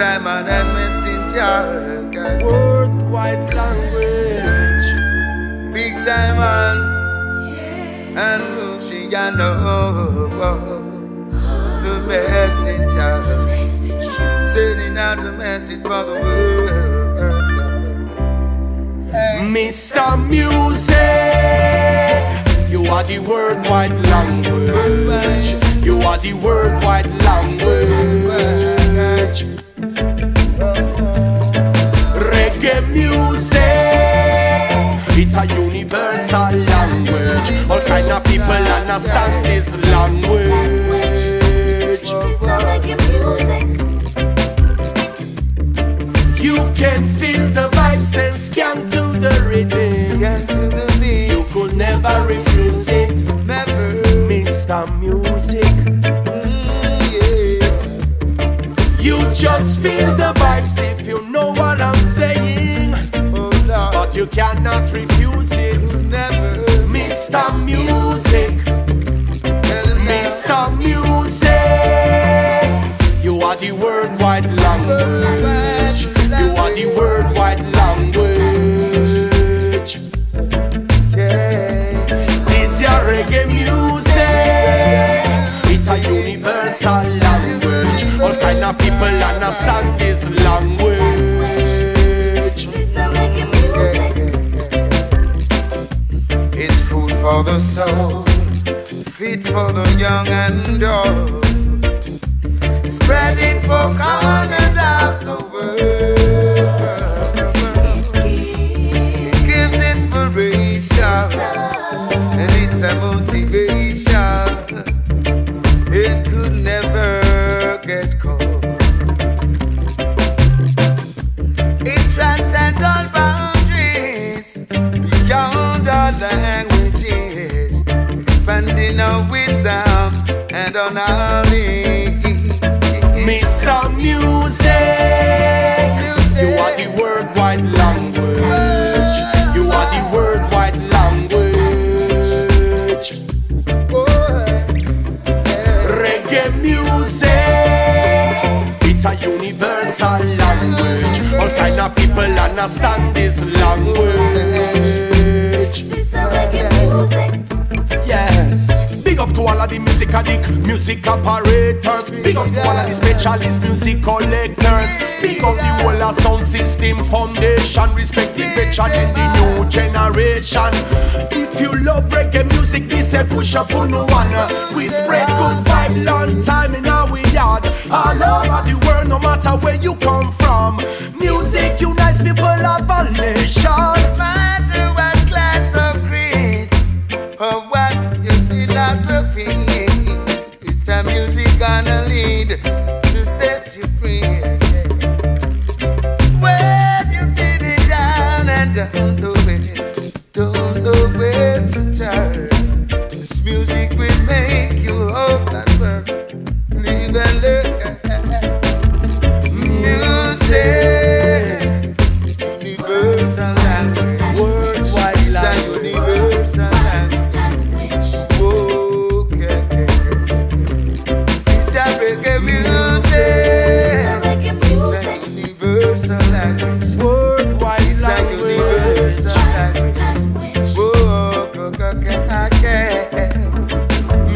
Simon and Messenger. Worldwide language. Big Simon and Luciano. The messenger. Sending out the message for the world. Mr. Music, you are the worldwide language. You are the worldwide language. Universal language. All kind of people understand this language. You can feel the vibes and skank to the rhythm. Skank to the beat. You could never refuse it, Never. Mr. Music. Mm. You just feel the vibes if you know what I'm saying. But you cannot refuse understand this language. It's food for the soul, fit for the young and old, spreading for corners languages, expanding our wisdom and our knowledge. Mr. Music, you are the worldwide language. You are the worldwide language. Reggae music, it's a universal language. All kind of people understand this language. Yes. Big up to all of the music addict, music operators. Big up to all of the specialist music collectors. Big up the whole of sound system foundation. Respect the veteran in the new generation. If you love reggae music, this a push up on no one. We spread good vibe long time in our yard. All over the world, no matter where you come from. Music unites people of a music gonna lead to set you free. When you feel it down and don't know where, don't know where to turn, this music will make you hope that world, live and learn.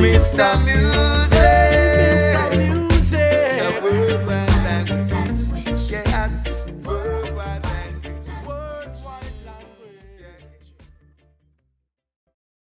Mr. Music.